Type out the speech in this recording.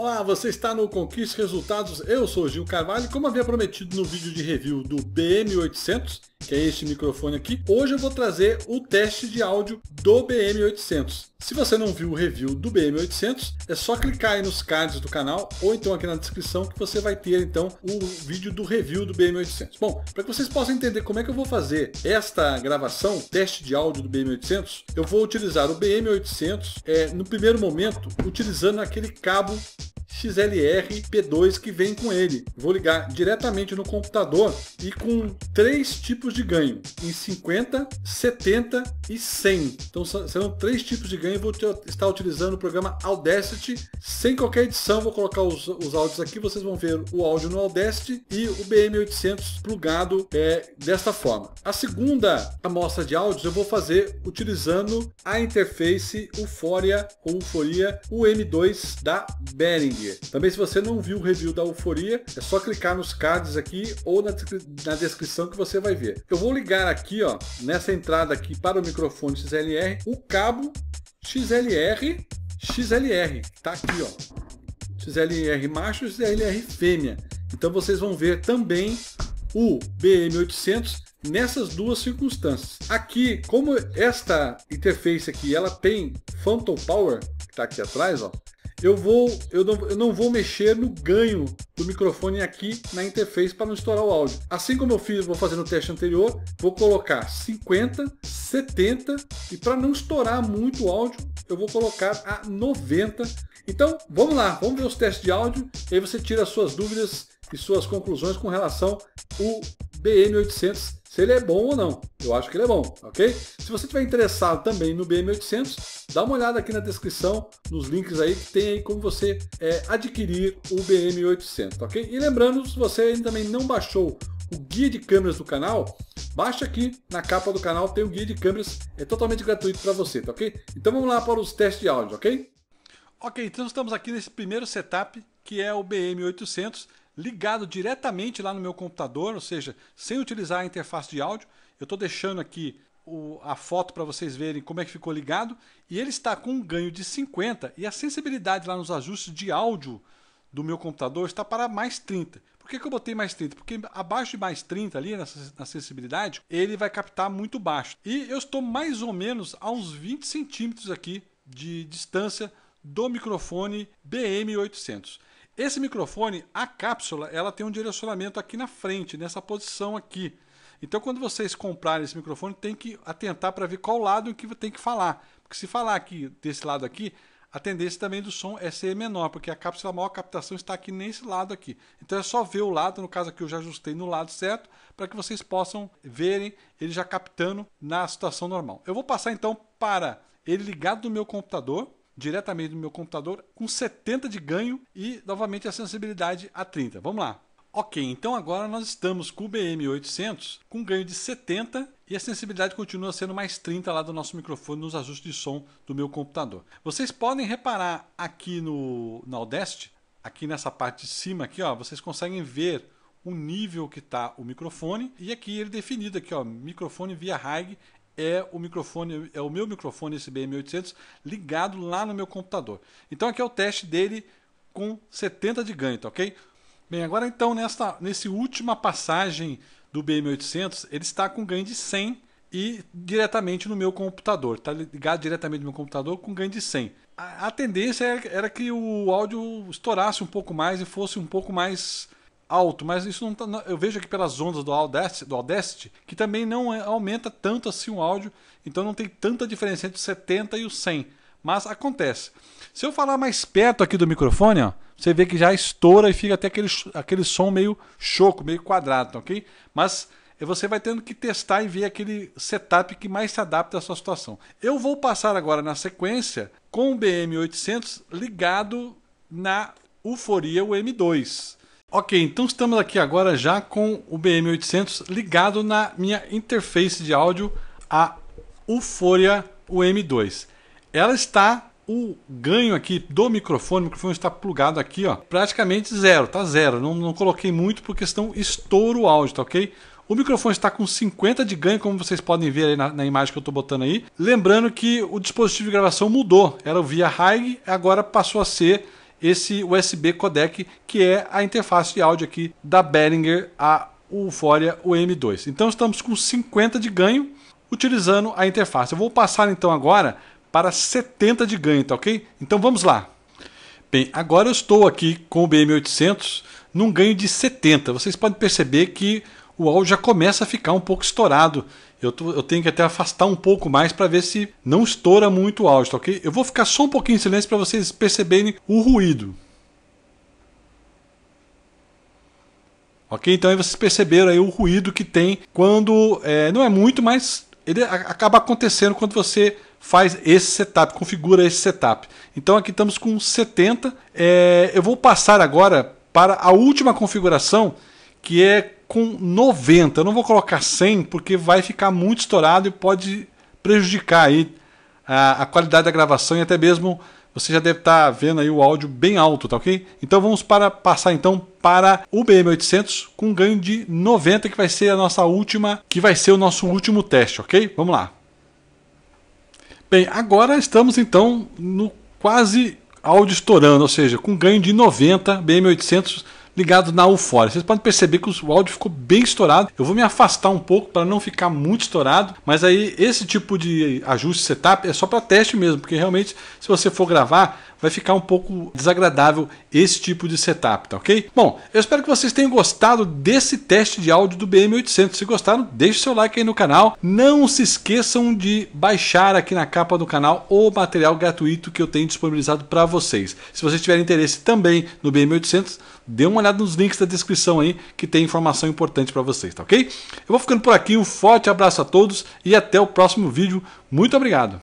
Olá, você está no Conquiste Resultados. Eu sou Gil Carvalho. Como havia prometido no vídeo de review do BM800, que é este microfone aqui, hoje eu vou trazer o teste de áudio do BM800. Se você não viu o review do BM800, é só clicar aí nos cards do canal ou então aqui na descrição que você vai ter então o vídeo do review do BM800. Bom, para que vocês possam entender como é que eu vou fazer esta gravação, teste de áudio do BM800, eu vou utilizar o BM800 é, no primeiro momento utilizando aquele cabo XLR P2 que vem com ele. Vou ligar diretamente no computador e com três tipos de ganho, em 50, 70 e 100. Então serão três tipos de ganho. Vou estar utilizando o programa Audacity sem qualquer edição. Vou colocar os, os áudios aqui, vocês vão ver o áudio no Audacity e o BM800 plugado é, desta forma. A segunda amostra de áudios eu vou fazer utilizando a interface Euphoria ou Euphoria UM2 da Behringer. Também se você não viu o review da Euforia, é só clicar nos cards aqui ou na, na descrição que você vai ver. Eu vou ligar aqui, ó, nessa entrada aqui para o microfone XLR, o cabo XLR XLR, tá aqui, ó. XLR macho e XLR fêmea. Então vocês vão ver também o BM800 nessas duas circunstâncias. Aqui, como esta interface aqui, ela tem Phantom Power, que está aqui atrás, ó, eu vou eu não, eu não vou mexer no ganho do microfone aqui na interface para não estourar o áudio. Assim como eu fiz, vou fazer no teste anterior, vou colocar 50, 70 e para não estourar muito o áudio, eu vou colocar a 90. Então, vamos lá, vamos ver os testes de áudio e aí você tira as suas dúvidas e suas conclusões com relação ao BM800 se ele é bom ou não. Eu acho que ele é bom, ok? Se você estiver interessado também no BM800, dá uma olhada aqui na descrição, nos links aí, que tem aí como você é, adquirir o BM800, ok? E lembrando, se você ainda também não baixou o guia de câmeras do canal, baixa aqui na capa do canal, tem o guia de câmeras, é totalmente gratuito para você, tá ok? Então vamos lá para os testes de áudio, ok? Ok, então estamos aqui nesse primeiro setup, que é o BM800, ligado diretamente lá no meu computador, ou seja, sem utilizar a interface de áudio. Eu estou deixando aqui o, a foto para vocês verem como é que ficou ligado. E ele está com um ganho de 50 e a sensibilidade lá nos ajustes de áudio do meu computador está para mais 30. Por que, que eu botei mais 30? Porque abaixo de mais 30 ali na, na sensibilidade, ele vai captar muito baixo. E eu estou mais ou menos a uns 20 centímetros aqui de distância do microfone BM800. Esse microfone, a cápsula, ela tem um direcionamento aqui na frente, nessa posição aqui. Então, quando vocês comprarem esse microfone, tem que atentar para ver qual lado que tem que falar. Porque se falar aqui desse lado aqui, a tendência também do som é ser menor, porque a cápsula maior captação está aqui nesse lado aqui. Então é só ver o lado, no caso aqui eu já ajustei no lado certo, para que vocês possam verem ele já captando na situação normal. Eu vou passar então para ele ligado no meu computador, diretamente no meu computador com 70 de ganho e novamente a sensibilidade a 30. Vamos lá. Ok, então agora nós estamos com o BM800 com ganho de 70 e a sensibilidade continua sendo mais 30 lá do nosso microfone nos ajustes de som do meu computador. Vocês podem reparar aqui no, no Audacity, aqui nessa parte de cima aqui, ó, vocês conseguem ver o nível que está o microfone e aqui ele definido aqui, ó, microfone via RAIG é o microfone, é o meu microfone esse BM800 ligado lá no meu computador. Então aqui é o teste dele com 70 de ganho, tá ok? Bem, agora então nessa nesse última passagem do BM800, ele está com ganho de 100 e diretamente no meu computador, está ligado diretamente no meu computador com ganho de 100. A, a tendência era que o áudio estourasse um pouco mais e fosse um pouco mais alto, mas isso não tá, eu vejo aqui pelas ondas do Audacity, do Audacity que também não é, aumenta tanto assim o áudio, então não tem tanta diferença entre o 70 e o 100, mas acontece. Se eu falar mais perto aqui do microfone, ó, você vê que já estoura e fica até aquele, aquele som meio choco, meio quadrado, ok? Mas você vai tendo que testar e ver aquele setup que mais se adapta à sua situação. Eu vou passar agora na sequência com o BM800 ligado na Euforia UM2. Ok, então estamos aqui agora já com o BM800 ligado na minha interface de áudio, a Euphoria UM2. Ela está, o ganho aqui do microfone, o microfone está plugado aqui, ó, praticamente zero, tá zero. Não, não coloquei muito por questão estouro o áudio, tá ok? O microfone está com 50 de ganho, como vocês podem ver na, na imagem que eu estou botando aí. Lembrando que o dispositivo de gravação mudou, era via High, agora passou a ser esse USB codec, que é a interface de áudio aqui da Behringer a Euphoria UM2. Então estamos com 50 de ganho utilizando a interface. Eu vou passar então agora para 70 de ganho, tá ok? Então vamos lá. Bem, agora eu estou aqui com o BM800 num ganho de 70. Vocês podem perceber que o áudio já começa a ficar um pouco estourado. Eu, tô, eu tenho que até afastar um pouco mais para ver se não estoura muito o áudio, tá ok? Eu vou ficar só um pouquinho em silêncio para vocês perceberem o ruído. Ok? Então aí vocês perceberam aí o ruído que tem quando. É, não é muito, mas ele acaba acontecendo quando você faz esse setup, configura esse setup. Então aqui estamos com 70. É, eu vou passar agora para a última configuração, que é com 90. Eu não vou colocar 100 porque vai ficar muito estourado e pode prejudicar aí a, a qualidade da gravação e até mesmo você já deve estar tá vendo aí o áudio bem alto, tá ok? Então vamos para passar então para o BM800 com ganho de 90 que vai ser a nossa última, que vai ser o nosso último teste, ok? Vamos lá. Bem, agora estamos então no quase áudio estourando, ou seja, com ganho de 90 BM800 ligado na Euphoria. Vocês podem perceber que o áudio ficou bem estourado. Eu vou me afastar um pouco para não ficar muito estourado, mas aí esse tipo de ajuste setup é só para teste mesmo, porque realmente se você for gravar vai ficar um pouco desagradável esse tipo de setup, tá ok? Bom, eu espero que vocês tenham gostado desse teste de áudio do BM800. Se gostaram, deixe seu like aí no canal. Não se esqueçam de baixar aqui na capa do canal o material gratuito que eu tenho disponibilizado para vocês. Se vocês tiverem interesse também no BM800, dê uma olhada nos links da descrição aí que tem informação importante para vocês, tá ok? Eu vou ficando por aqui, um forte abraço a todos e até o próximo vídeo. Muito obrigado!